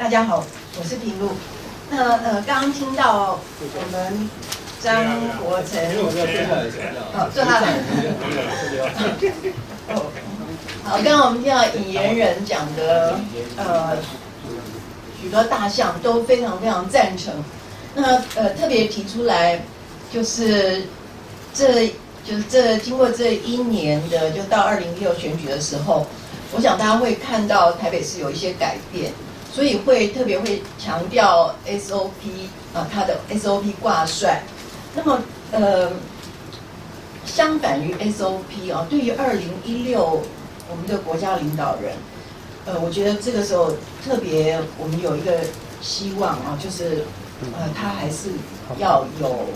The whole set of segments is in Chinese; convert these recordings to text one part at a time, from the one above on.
大家好，我是平路。那呃，刚刚听到我们张国成，好，坐下来。好，刚刚我们听到引言人讲的，呃，许多大项都非常非常赞成。那呃，特别提出来，就是这就是这经过这一年的，就到二零一六选举的时候，我想大家会看到台北市有一些改变。所以会特别会强调 SOP 啊，它的 SOP 挂帅。那么呃，相反于 SOP 啊，对于二零一六我们的国家领导人，呃，我觉得这个时候特别我们有一个希望啊，就是呃，他还是要有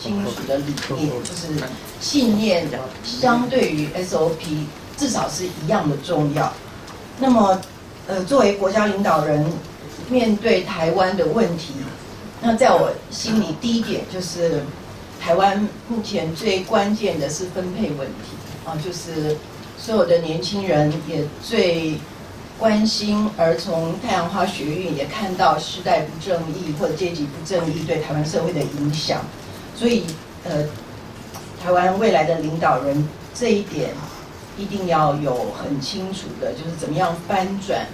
清楚的理念，就是信念，相对于 SOP 至少是一样的重要。那么。呃，作为国家领导人，面对台湾的问题，那在我心里第一点就是，台湾目前最关键的是分配问题啊，就是所有的年轻人也最关心，而从太阳花学运也看到时代不正义或者阶级不正义对台湾社会的影响，所以呃，台湾未来的领导人这一点。一定要有很清楚的，就是怎么样翻转，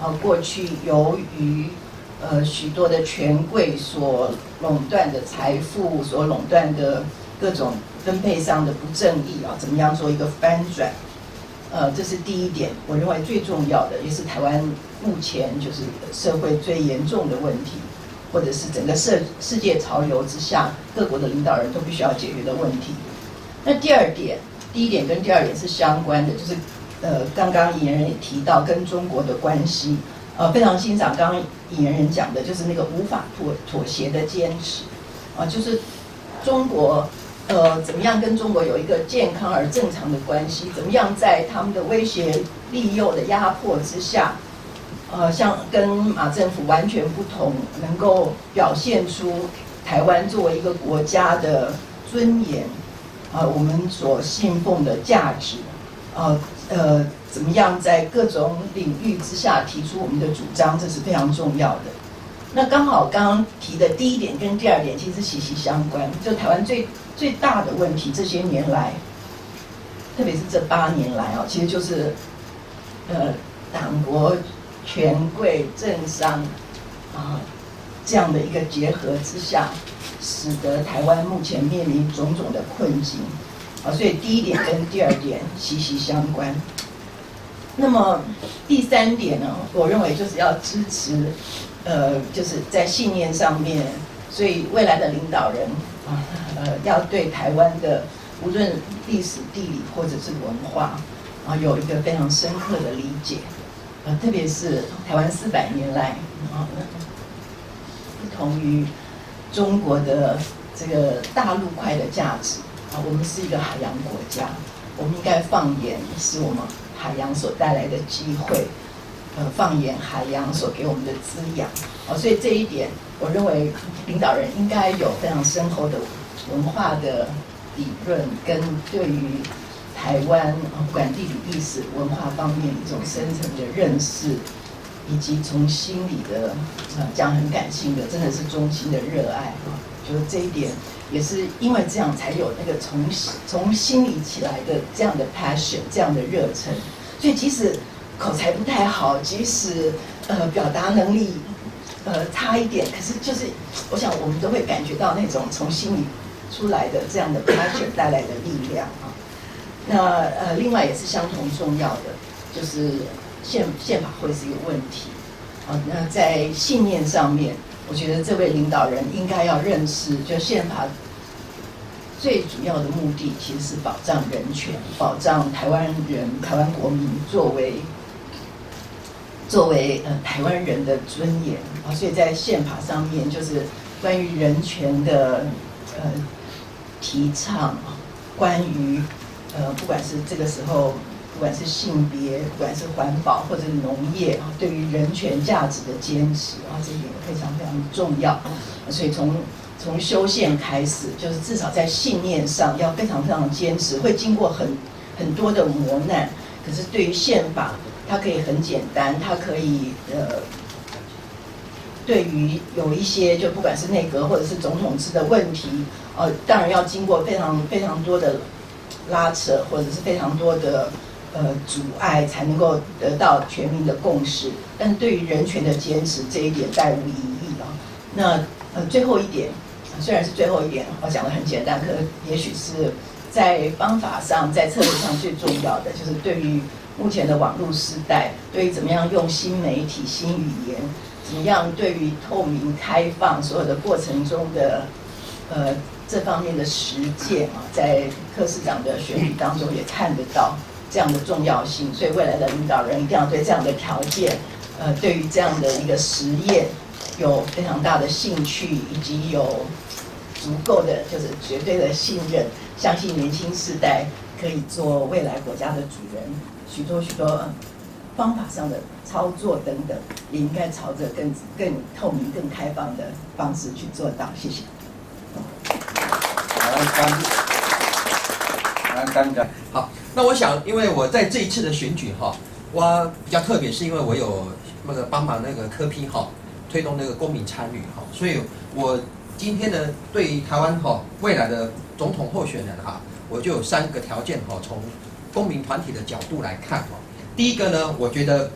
啊，过去由于呃许多的权贵所垄断的财富，所垄断的各种分配上的不正义啊，怎么样做一个翻转？呃，这是第一点，我认为最重要的，也是台湾目前就是社会最严重的问题，或者是整个世世界潮流之下，各国的领导人都必须要解决的问题。那第二点。第一点跟第二点是相关的，就是呃，刚刚引言人也提到跟中国的关系，呃，非常欣赏刚刚引言人讲的，就是那个无法妥妥协的坚持，啊，就是中国呃怎么样跟中国有一个健康而正常的关系，怎么样在他们的威胁利诱的压迫之下，呃，像跟马政府完全不同，能够表现出台湾作为一个国家的尊严。啊，我们所信奉的价值，呃呃，怎么样在各种领域之下提出我们的主张，这是非常重要的。那刚好刚刚提的第一点跟第二点其实息息相关。就台湾最最大的问题，这些年来，特别是这八年来啊，其实就是呃，党国权贵政商啊这样的一个结合之下。使得台湾目前面临种种的困境，啊，所以第一点跟第二点息息相关。那么第三点呢，我认为就是要支持，呃，就是在信念上面，所以未来的领导人啊，呃，要对台湾的无论历史、地理或者是文化啊，有一个非常深刻的理解，呃，特别是台湾四百年来啊，不同于。中国的这个大陆块的价值啊，我们是一个海洋国家，我们应该放眼是我们海洋所带来的机会，呃，放眼海洋所给我们的滋养啊，所以这一点，我认为领导人应该有非常深厚的文化的理论，跟对于台湾不管地理历史文化方面一种深层的认识。以及从心里的呃讲很感性的，真的是衷心的热爱啊，就是这一点也是因为这样才有那个从从心里起来的这样的 passion，这样的热忱。所以即使口才不太好，即使呃表达能力呃差一点，可是就是我想我们都会感觉到那种从心里出来的这样的 passion 带来的力量啊。那呃另外也是相同重要的，就是。宪宪法会是一个问题，啊，那在信念上面，我觉得这位领导人应该要认识，就宪法最主要的目的其实是保障人权，保障台湾人、台湾国民作为作为呃台湾人的尊严啊，所以在宪法上面就是关于人权的呃提倡，关于呃不管是这个时候。不管是性别，不管是环保或者农业啊，对于人权价值的坚持啊，这一点非常非常重要。所以从从修宪开始，就是至少在信念上要非常非常坚持，会经过很很多的磨难。可是对于宪法，它可以很简单，它可以呃对于有一些就不管是内阁或者是总统制的问题，呃，当然要经过非常非常多的拉扯，或者是非常多的呃阻碍，才能够得到全民的共识。但是对于人权的坚持，这一点再无疑义啊。那呃最后一点，虽然是最后一点，我讲的很简单，可也许是在方法上、在策略上最重要的，就是对于目前的网络时代，对于怎么样用新媒体、新语言。怎么样？对于透明、开放所有的过程中的，呃，这方面的实践啊，在柯市长的选举当中也看得到这样的重要性。所以未来的领导人一定要对这样的条件，呃，对于这样的一个实验有非常大的兴趣，以及有足够的就是绝对的信任，相信年轻世代可以做未来国家的主人。许多许多。方法上的操作等等，也应该朝着更更透明、更开放的方式去做到。谢谢。好，好的，好那我想，因为我在这一次的选举哈，我比较特别，是因为我有那个帮忙那个科批哈，推动那个公民参与哈，所以我今天呢，对于台湾哈未来的总统候选人哈，我就有三个条件哈，从公民团体的角度来看哈。第一个呢，我觉得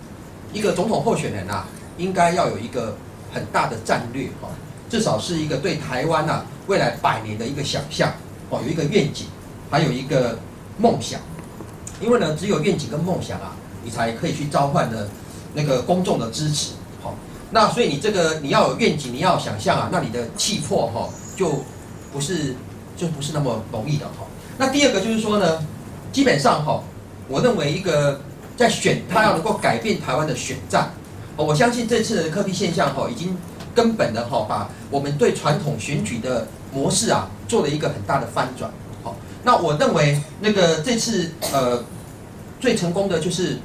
一个总统候选人啊，应该要有一个很大的战略哈，至少是一个对台湾啊未来百年的一个想象哦，有一个愿景，还有一个梦想。因为呢，只有愿景跟梦想啊，你才可以去召唤呢那个公众的支持。好，那所以你这个你要有愿景，你要想象啊，那你的气魄哈就不是就不是那么容易的哈。那第二个就是说呢，基本上哈，我认为一个。在选他要能够改变台湾的选战，我相信这次的科比现象哈，已经根本的哈把我们对传统选举的模式啊做了一个很大的翻转，那我认为那个这次呃最成功的就是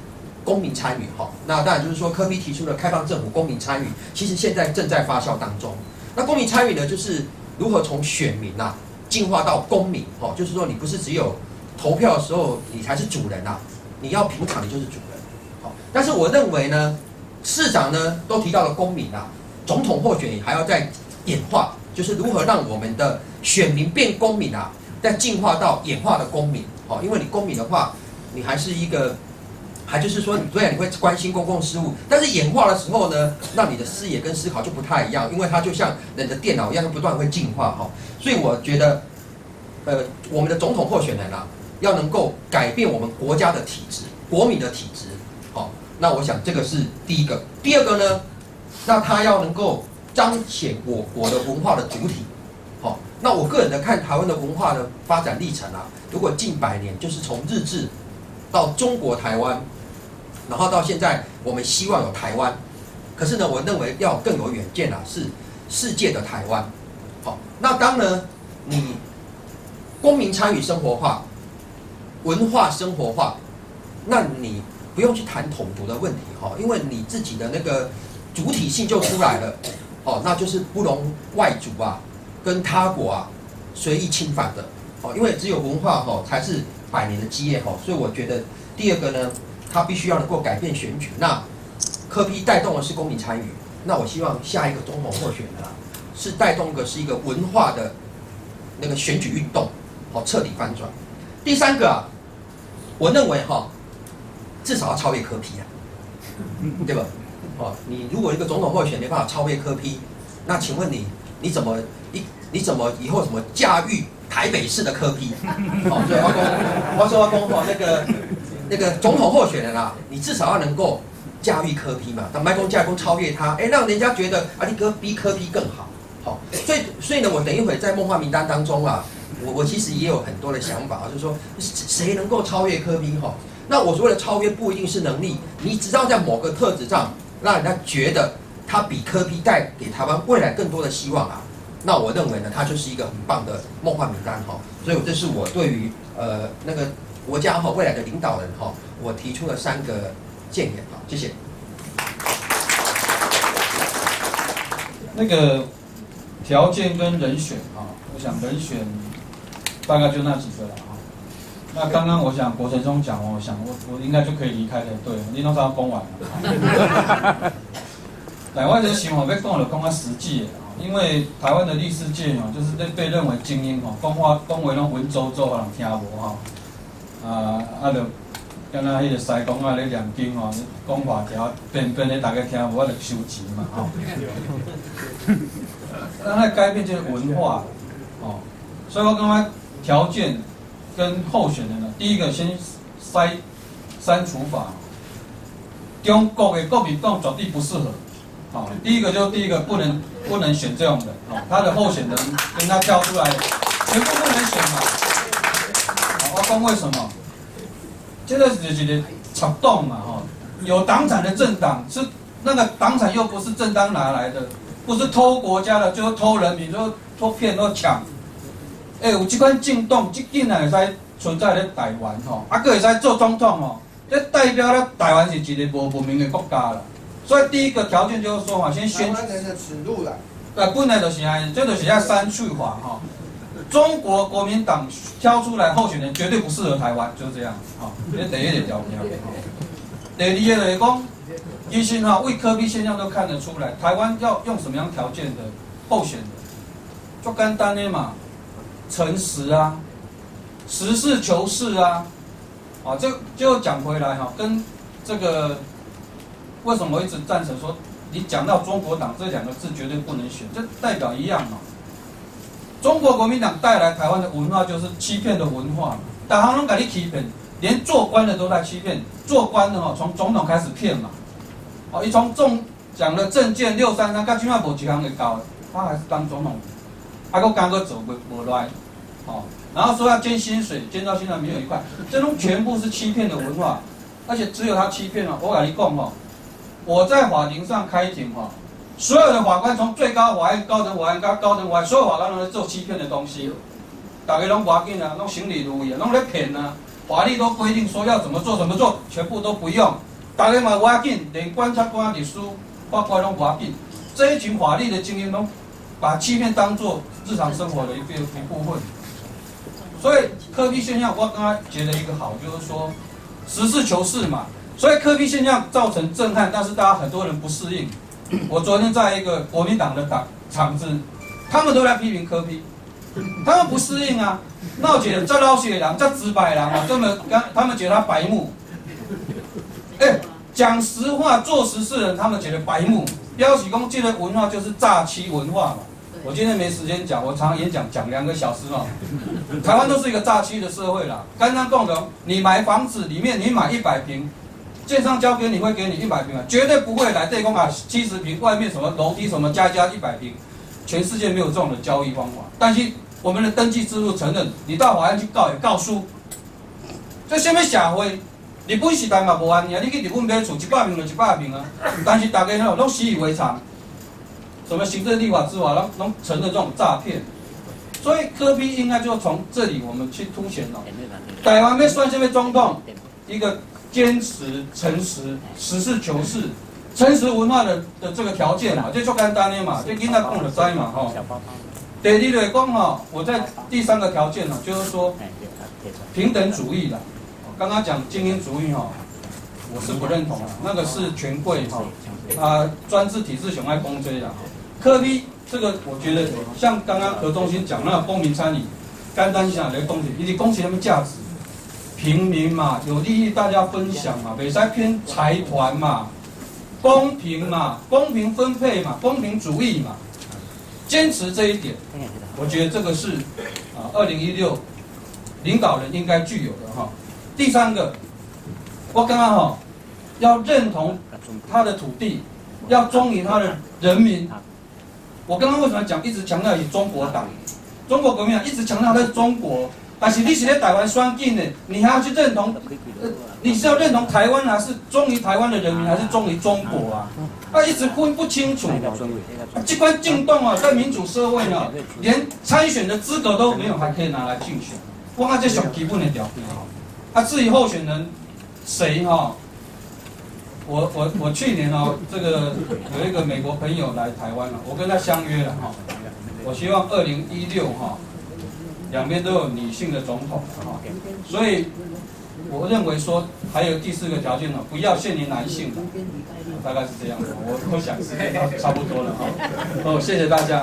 公民参与哈，那当然就是说科比提出了开放政府公民参与，其实现在正在发酵当中。那公民参与呢，就是如何从选民呐进化到公民，哈，就是说你不是只有投票的时候你才是主人呐。你要平常，你就是主人，好。但是我认为呢，市长呢都提到了公民啊，总统候选人还要再演化，就是如何让我们的选民变公民啊，再进化到演化的公民，好。因为你公民的话，你还是一个，还就是说，你虽然你会关心公共事务，但是演化的时候呢，让你的视野跟思考就不太一样，因为它就像人的电脑一样，它不断会进化哈。所以我觉得，呃，我们的总统候选人啊。要能够改变我们国家的体质、国民的体质，好，那我想这个是第一个。第二个呢，那他要能够彰显我国的文化的主体，那我个人的看台湾的文化的发展历程啊，如果近百年就是从日治到中国台湾，然后到现在我们希望有台湾，可是呢，我认为要更有远见啊，是世界的台湾，好，那当呢你公民参与生活化。文化生活化，那你不用去谈统独的问题哈，因为你自己的那个主体性就出来了，哦，那就是不容外族啊跟他国啊随意侵犯的，哦，因为只有文化哈才是百年的基业哈，所以我觉得第二个呢，他必须要能够改变选举，那科批带动的是公民参与，那我希望下一个总统候选人啊，是带动的是一个文化的那个选举运动，好彻底翻转。第三个啊。我认为哈，至少要超越科批啊，对吧？哦，你如果一个总统候选没办法超越科批，那请问你你怎么一你怎么以后怎么驾驭台北市的科批？哦，所以阿公，我说阿公哈，那个那个总统候选人啊，你至少要能够驾驭科批嘛，当麦公驾公超越他，哎，让人家觉得啊，你哥比科批更好，好，所以所以呢，我等一会在梦幻名单当中啊。我我其实也有很多的想法啊，就是说谁能够超越科比哈？那我所谓的超越不一定是能力，你只要在某个特质上让人家觉得他比科比带给台湾未来更多的希望啊，那我认为呢，他就是一个很棒的梦幻名单哈。所以这是我对于呃那个国家哈未来的领导人哈，我提出了三个建言哈，谢谢。那个条件跟人选啊，我想人选。大概就那几个了哈。那刚刚我想国成中讲，我想我我应该就可以离开了。对，林东山要封完了。台湾的想法要讲就讲较实际的，因为台湾的律师界哦，就是被被认为精英哦，讲话讲话拢文绉绉，人听无吼。啊，啊，就敢若迄个西公啊咧念经吼，讲话条变变咧，大家听无，我就收钱嘛吼。让它改变这个文化哦，所以我刚刚条件跟候选人呢，第一个先筛删除法，中国的国民党绝对不适合。好，第一个就第一个不能不能选这种的，哦，他的候选人跟他挑出来，全部不能选嘛。好，我讲为什么？这个是一个插动嘛，哈，有党产的政党是那个党产又不是正当拿来的，不是偷国家的，就是偷人民，就偷骗、都抢。哎，有这款进动，这竟然会使存在咧台湾，吼，啊，佫会使做总统，吼，这代表咧台湾是一个无文明的国家了。所以第一个条件就是说哈，先宣。台湾人的耻辱啦。呃，本来就是安，这就是要删去法哈。中国国民党挑出来候选人绝对不适合台湾，就是这样。好，这第一个条件。第二个来讲，其实哈，为科比现象都看得出来，台湾要用什么样条件的候选人，就简单的嘛，诚实啊，实事求是啊。啊，这就讲回来哈，跟这个。为什么我一直赞成说，你讲到中国党这两个字绝对不能选，这代表一样嘛？中国国民党带来台湾的文化就是欺骗的文化，大行拢给你欺骗，连做官的都在欺骗，做官的哈从总统开始骗嘛，哦，一从中讲的政见六三三，到今晚无几行会高，他还是当总统，还够干个走不不来，哦，然后说要捐薪水，捐到现在没有一块，这种全部是欺骗的文化，而且只有他欺骗了，我跟你讲哦。我在法庭上开庭哈，所有的法官从最高法院、高等法院、高高等法院，所有法官都在做欺骗的东西，大家拢法警啊，拢行礼如仪，拢在骗啊，法律都规定说要怎么做怎么做，全部都不用，大家嘛法警，连观察官、律师、法官拢法警，这一群法律的精英都把欺骗当做日常生活的一个一部分，所以科技现象，我刚刚觉得一个好，就是说实事求是嘛。所以科批现象造成震撼，但是大家很多人不适应。我昨天在一个国民党的党场子，他们都来批评科批，他们不适应啊。那我觉得这老血狼，这直白狼啊，根本刚他们觉得他白目。哎，讲实话做实事的人，他们觉得白目。标喜公这的文化就是诈欺文化嘛。我今天没时间讲，我常演讲讲两个小时嘛。台湾都是一个诈欺的社会啦。刚刚共同，你买房子里面你买一百平。建商交给你会给你一百平啊，绝对不会来对公啊七十平，外面什么楼梯什么加加一百平，全世界没有这种的交易方法。但是我们的登记制度承认，你到法院去告也告输。这什么社会？日本时代嘛无安尼啊，你去日本买厝一百平就一百平啊，但是大家吼拢习以为常，什么行政立法之法拢拢承认这种诈骗。所以科比应该就从这里我们去凸显了，台湾要选什么总统，一个。坚持诚实、实事求是、诚实文化的的这个条件嘛，就就简单的嘛，这应该讲的在嘛哈。第二个讲哈，我在第三个条件呢，就是说平等主义的。刚刚讲精英主义哈，我是不认同的，那个是权贵哈，啊专制体制熊爱公追的。科比这个我觉得像刚刚何中心讲那个公民参与，简单想来东西，以及贡献他们价值。平民嘛，有利益大家分享嘛，北塞偏财团嘛，公平嘛，公平分配嘛，公平主义嘛，坚持这一点，我觉得这个是啊，二零一六领导人应该具有的哈。第三个，我刚刚哈要认同他的土地，要忠于他的人民。我刚刚为什么讲一直强调以中国党，中国革命党一直强调在中国。但是你是在台湾双境的，你还要去认同，你是要认同台湾还是忠于台湾的人民，还是忠于中国啊？他一直分不清楚。机关进动啊，在民主社会呢，连参选的资格都没有，还可以拿来竞选，哇，这小基本的条件啊。啊，至于候选人谁哈，我我我去年哦，这个有一个美国朋友来台湾了，我跟他相约了哈，我希望二零一六哈。两边都有女性的总统。哈，所以我认为说还有第四个条件呢，不要限于男性的，大概是这样的，我我想时间差不多了哈，哦，谢谢大家。